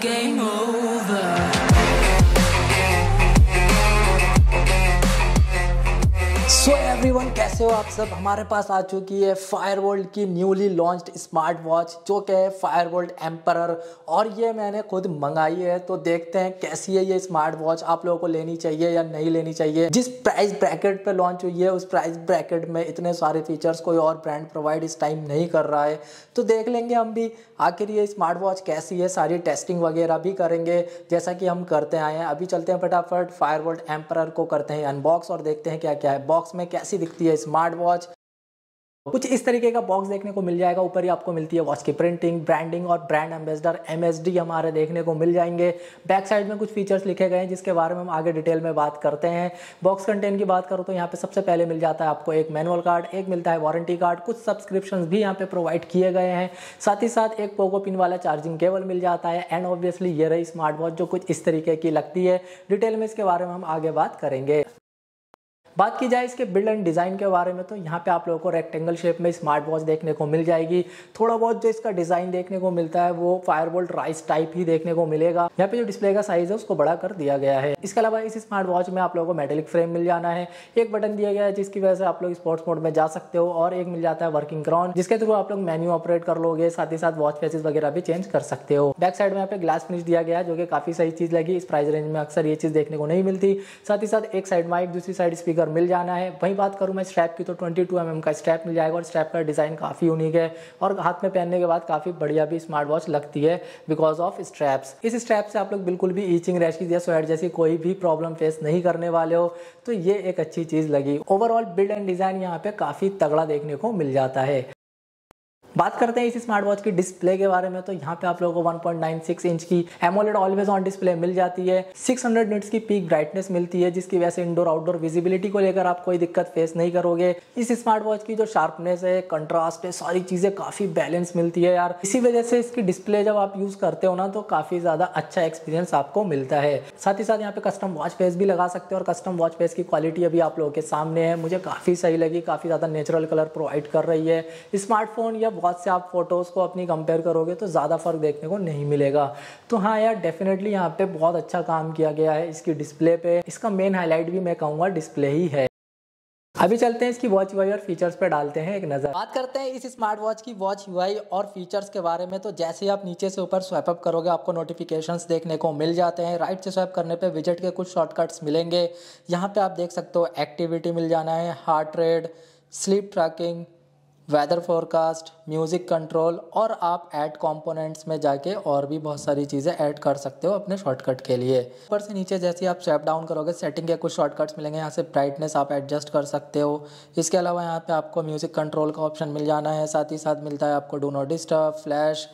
game over. Swear. Everyone कैसे हो आप सब? हमारे पास आ चुकी है फायर की न्यूली लॉन्च्ड स्मार्ट वॉच जो कि है फायर एम्पर और ये मैंने खुद मंगाई है तो देखते हैं कैसी है ये स्मार्ट वॉच आप लोगों को लेनी चाहिए या नहीं लेनी चाहिए। जिस प्राइस ब्रैकेट पे लॉन्च हुई है, उस प्राइस ब्रैकेट में इतने सारे फीचर्स कोई और ब्रांड प्रोवाइड इस टाइम नहीं कर रहा है। तो देख लेंगे हम भी, आखिर ये स्मार्ट वॉच कैसी है? सारी टेस्टिंग वगैरह भी करेंगे, जैसा कि हम करते आए हैं। अभी चलते हैं फटाफट फायर एम्पर को करते हैं अनबॉक्स और देखते हैं क्या क्या है। बॉक्स में कैसी दिखती है स्मार्ट वॉच कुछ इस तरीके का बॉक्स देखने को मिल जाएगा, ऊपर ही आपको मिलती है वॉच की प्रिंटिंग ब्रांडिंग और ब्रांड एम्बेसडर एम हमारे देखने को मिल जाएँगे। बैक साइड में कुछ फीचर्स लिखे गए हैं, जिसके बारे में हम आगे डिटेल में बात करते हैं। बॉक्स कंटेंट की बात करो तो यहाँ पे सबसे पहले मिल जाता है आपको एक मैनुअल कार्ड एक मिलता है वारंटी कार्ड कुछ सब्सक्रिप्शन भी यहाँ पे प्रोवाइड किए गए हैं। साथ ही साथ एक पोको पिन वाला चार्जिंग केबल मिल जाता है एंड ऑब्वियसली ये रही स्मार्ट वॉच जो कुछ इस तरीके की लगती है। डिटेल में इसके बारे में हम आगे बात करेंगे। बात की जाए इसके बिल्ड एंड डिज़ाइन के बारे में तो यहाँ पे आप लोगों को रेक्टेंगल शेप में स्मार्ट वॉच देखने को मिल जाएगी। थोड़ा बहुत जो इसका डिज़ाइन देखने को मिलता है, वो फायरबोल्ट राइस टाइप ही देखने को मिलेगा। यहाँ पे जो डिस्प्ले का साइज़ है, उसको बड़ा कर दिया गया है। इसके अलावा इस स्मार्ट वॉच में आप लोगों को मेटेलिक फ्रेम मिल जाना है। एक बटन दिया गया है, जिसकी वजह से आप लोग स्पोर्ट्स मोड में जा सकते हो, और एक मिल जाता है वर्किंग क्राउन जिसके थ्रू आप लोग मेन्यू ऑपरेट कर लोगे, साथ ही साथ वॉच फेसेस वगैरह भी चेंज कर सकते हो। बैक साइड में यहाँ पे ग्लास फिनिश दिया गया जो कि काफ़ी सही चीज़ लगी। इस प्राइस रेंज में अक्सर ये चीज़ देखने को नहीं मिलती। साथ ही साथ एक साइड माइक दूसरी साइड स्पीकर मिल जाना है, वहीं बात करूँ मैं स्ट्रैप की तो 22 टू mm का स्ट्रैप मिल जाएगा और स्ट्रैप का डिज़ाइन काफ़ी यूनिक है और हाथ में पहनने के बाद काफ़ी बढ़िया भी स्मार्ट वॉच लगती है बिकॉज़ ऑफ़ स्ट्रैप्स इस स्ट्रैप से आप लोग बिल्कुल भी ईचिंग रैशेज या स्वेट जैसी कोई भी प्रॉब्लम फेस नहीं करने वाले हो तो ये एक अच्छी चीज़ लगी। ओवरऑल बिल्ड एंड डिज़ाइन यहाँ पे काफ़ी तगड़ा देखने को मिल जाता है। बात करते हैं इस स्मार्ट वॉच की डिस्प्ले के बारे में तो यहाँ पे आप लोगों को 1.96 इंच की एमोलेड ऑलवेज ऑन डिस्प्ले मिल जाती है। 600 निट्स की पीक ब्राइटनेस मिलती है, जिसकी वजह से इंडोर आउटडोर विजिबिलिटी को लेकर आप कोई दिक्कत फेस नहीं करोगे। इस स्मार्ट वॉच की जो शार्पनेस है कंट्रास्ट है, सारी चीज़ें काफ़ी बैलेंस मिलती है यार। इसी वजह से इसकी डिस्प्ले जब आप यूज़ करते हो ना तो काफ़ी ज़्यादा अच्छा एक्सपीरियंस आपको मिलता है। साथ ही साथ यहाँ पे कस्टम वॉच फेस भी लगा सकते हो, और कस्टम वॉच फेस की क्वालिटी अभी आप लोगों के सामने है। मुझे काफ़ी सही लगी, काफ़ी ज़्यादा नेचुरल कलर प्रोवाइड कर रही है। स्मार्टफ़ोन या वॉच से आप फ़ोटोज़ को अपनी कंपेयर करोगे तो ज़्यादा फ़र्क देखने को नहीं मिलेगा। तो हाँ यार डेफिनेटली यहाँ पे बहुत अच्छा काम किया गया है इसकी डिस्प्ले पे। इसका मेन हाईलाइट भी मैं कहूँगा डिस्प्ले ही है। अभी चलते हैं इसकी वॉच यूआई और फीचर्स पे डालते हैं एक नज़र। बात करते हैं इस स्मार्ट वॉच की वॉच यूआई और फीचर्स के बारे में। तो जैसे ही आप नीचे से ऊपर स्वैप अप करोगे, आपको नोटिफिकेशंस देखने को मिल जाते हैं। राइट से स्वैप करने पे विज़िट के कुछ शॉर्टकट्स मिलेंगे। यहाँ पे आप देख सकते हो एक्टिविटी मिल जाना है heart rate sleep tracking weather forecast music control और आप ऐड कंपोनेंट्स में जाके और भी बहुत सारी चीज़ें ऐड कर सकते हो अपने शॉर्टकट के लिए। ऊपर से नीचे जैसे आप स्वैप डाउन करोगे सेटिंग के कुछ शॉर्टकट्स मिलेंगे, यहाँ से ब्राइटनेस आप एडजस्ट कर सकते हो। इसके अलावा यहाँ पे आपको म्यूज़िक कंट्रोल का ऑप्शन मिल जाना है, साथ ही साथ मिलता है आपको do not disturb flash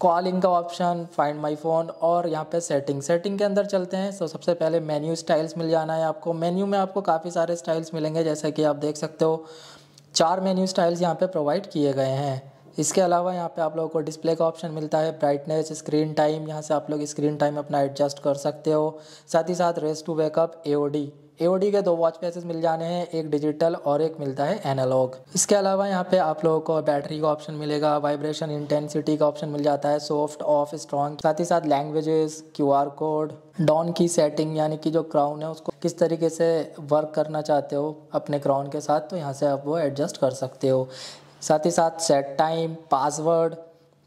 calling का ऑप्शन फाइंड माई फ़ोन और यहाँ पे सेटिंग सेटिंग के अंदर चलते हैं तो सबसे पहले मेन्यू स्टाइल्स मिल जाना है आपको। मेन्यू में आपको काफ़ी सारे स्टाइल्स मिलेंगे, जैसे कि आप देख सकते हो चार मेन्यू स्टाइल्स यहाँ पे प्रोवाइड किए गए हैं। इसके अलावा यहाँ पे आप लोगों को डिस्प्ले का ऑप्शन मिलता है ब्राइटनेस स्क्रीन टाइम यहाँ से आप लोग स्क्रीन टाइम अपना एडजस्ट कर सकते हो। साथ ही साथ raise to wake up a AOD के दो वॉच फेसेस मिल जाने हैं, एक डिजिटल और एक मिलता है एनालॉग इसके अलावा यहाँ पे आप लोगों को बैटरी का ऑप्शन मिलेगा वाइब्रेशन इंटेंसिटी का ऑप्शन मिल जाता है सॉफ्ट ऑफ़ स्ट्रॉन्ग साथ ही साथ लैंग्वेजेस क्यूआर कोड डॉन की सेटिंग यानी कि जो क्राउन है, उसको किस तरीके से वर्क करना चाहते हो अपने क्राउन के साथ तो यहाँ से आप वो एडजस्ट कर सकते हो. साथ ही साथ सेट टाइम पासवर्ड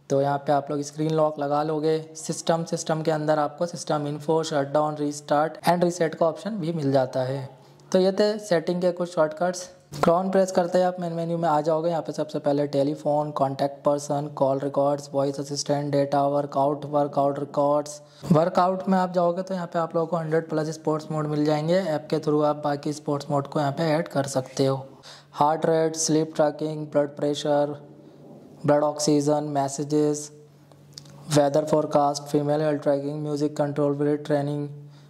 तो यहाँ पे आप लोग स्क्रीन लॉक लगा लोगे। सिस्टम सिस्टम के अंदर आपको system info shut down restart and reset का ऑप्शन भी मिल जाता है। तो ये थे सेटिंग के कुछ शॉर्टकट्स क्रॉन प्रेस करते हैं आप मेन मेन्यू में, आ जाओगे। यहाँ पे सबसे पहले telephone contact person call records voice assistant data workout workout records workout में आप जाओगे तो यहाँ पे आप लोगों को हंड्रेड प्लस स्पोर्ट्स मोड मिल जाएँगे। ऐप के थ्रू आप बाकी स्पोर्ट्स मोड को यहाँ पे ऐड कर सकते हो। Heart rate sleep tracking blood pressure blood oxygen messages weather forecast female health tracking music control breath training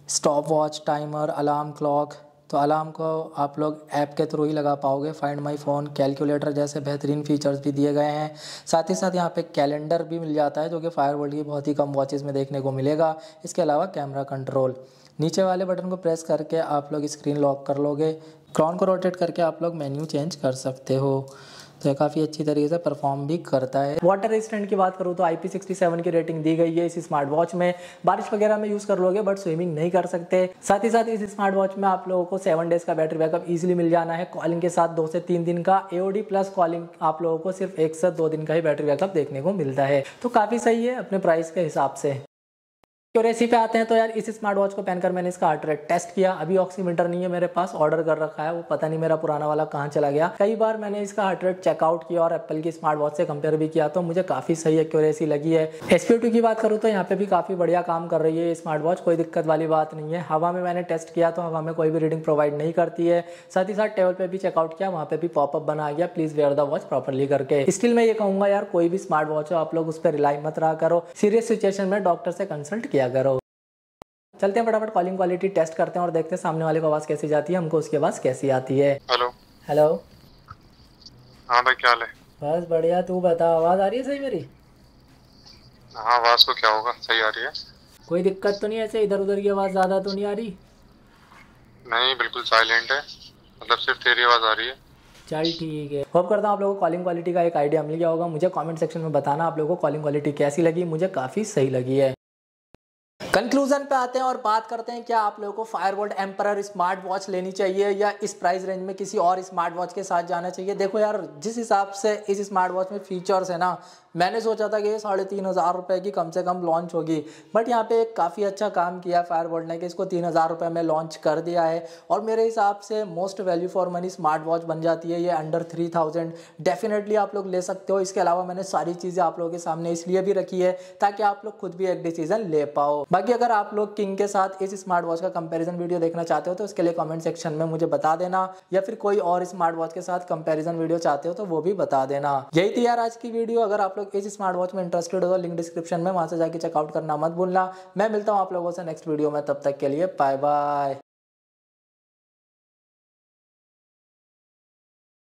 stop watch timer alarm clock तो अलार्म को आप लोग ऐप के थ्रू ही लगा पाओगे. फाइंड माई फ़ोन कैलकुलेटर जैसे बेहतरीन फीचर्स भी दिए गए हैं. साथ ही साथ यहाँ पे कैलेंडर भी मिल जाता है, जो कि फायर वर्ल्ड की बहुत ही कम वॉचेस में देखने को मिलेगा. इसके अलावा कैमरा कंट्रोल नीचे वाले बटन को प्रेस करके आप लोग स्क्रीन लॉक कर लोगे. क्रॉन को रोटेट करके आप लोग मेन्यू चेंज कर सकते हो. हैं, काफ़ी अच्छी तरीके से परफॉर्म भी करता है। वाटर रेजिस्टेंट की बात करूँ तो आई की रेटिंग दी गई है इस स्मार्ट वॉच में। बारिश वगैरह में यूज़ कर लोगे बट स्विमिंग नहीं कर सकते। साथ ही साथ इस स्मार्ट वॉच में आप लोगों को सेवन डेज़ का बैटरी बैकअप इजिली मिल जाना है। कॉलिंग के साथ दो से तीन दिन का एओडी प्लस कॉलिंग आप लोगों को सिर्फ़ एक से दो दिन का ही बैटरी बैकअप देखने को मिलता है। तो काफ़ी सही है अपने प्राइस के हिसाब से। क्यूरेसी पे आते हैं तो यार इस स्मार्ट वॉच को पहनकर मैंने इसका हार्ट रेट टेस्ट किया। अभी ऑक्सीमीटर नहीं है मेरे पास ऑर्डर कर रखा है। वो पता नहीं मेरा पुराना वाला कहाँ चला गया। कई बार मैंने इसका हार्ट रेट चेकआउट किया और एप्पल की स्मार्ट वॉच से कंपेयर भी किया तो मुझे काफ़ी सही एक्यूरेसी लगी है। एसपी की बात करूँ तो यहाँ पे भी काफ़ी बढ़िया काम कर रही है स्मार्ट वॉच कोई दिक्कत वाली बात नहीं है। हवा में मैंने टेस्ट किया तो हवा में कोई भी रीडिंग प्रोवाइड नहीं करती है। साथ ही साथ टेबल पे भी चेकआउट किया, वहाँ पे भी पॉपअप बना गया। Please wear the watch properly करके। स्टिल मैं ये कहूँगा यार, कोई भी स्मार्ट वॉच हो, आप लोग उस पर रिलाई मत रहा करो। सीरियस सिचुएशन में डॉक्टर से कंसल्ट किया करो चलते हैं फटाफट कॉलिंग क्वालिटी टेस्ट करते हैं और देखते हैं सामने वाले को आवाज़ कैसी जाती है हमको उसकी आवाज़ कैसी आती है। हेलो हेलो हाँ भाई क्या हाल है? बस बढ़िया तू बता आवाज़ आ रही है सही मेरी? हाँ आवाज़ को क्या होगा? सही आ रही है। कोई दिक्कत तो नहीं ऐसे इधर उधर की आवाज़ ज़्यादा तो नहीं आ रही? नहीं बिल्कुल साइलेंट है। मतलब सिर्फ़ तेरी आवाज़ आ रही है। चल ठीक है। होप करता हूँ आप लोगों को कॉलिंग क्वालिटी का एक आइडिया मिल गया होगा। मुझे कमेंट सेक्शन में बताना आप लोगों को कॉलिंग क्वालिटी कैसी लगी। मुझे काफ़ी सही लगी है। कंक्लूजन पे आते हैं और बात करते हैं, क्या आप लोगों को फायरबोल्ट एम्पर स्मार्ट वॉच लेनी चाहिए या इस प्राइस रेंज में किसी और स्मार्ट वॉच के साथ जाना चाहिए? देखो यार, जिस हिसाब से इस स्मार्ट वॉच में फीचर्स है ना मैंने सोचा था कि ये साढ़े तीन हज़ार रुपये की कम से कम लॉन्च होगी। बट यहाँ पे एक काफ़ी अच्छा काम किया फायर ने कि इसको तीन हज़ार रुपये में लॉन्च कर दिया है। और मेरे हिसाब से most value for money smart watch बन जाती है। ये अंडर थ्री थाउज़ेंड डेफिनेटली आप लोग ले सकते हो। इसके अलावा मैंने सारी चीज़ें आप लोगों के सामने इसलिए भी रखी है ताकि आप लोग खुद भी एक डिसीज़न ले पाओ। बाकी अगर आप लोग किंग के साथ इस स्मार्ट वॉच का कंपेरिजन वीडियो देखना चाहते हो तो उसके लिए कॉमेंट सेक्शन में मुझे बता देना। या फिर कोई और स्मार्ट वॉच के साथ कंपेरिजन वीडियो चाहते हो तो वो भी बता देना। यही थी यार आज की वीडियो अगर आप लोग इस स्मार्ट वॉच में इंटरेस्टेड हो तो लिंक डिस्क्रिप्शन में वहाँ से जाके चेकआउट करना मत भूलना। मैं मिलता हूँ आप लोगों से नेक्स्ट वीडियो में, तब तक के लिए बाय बाय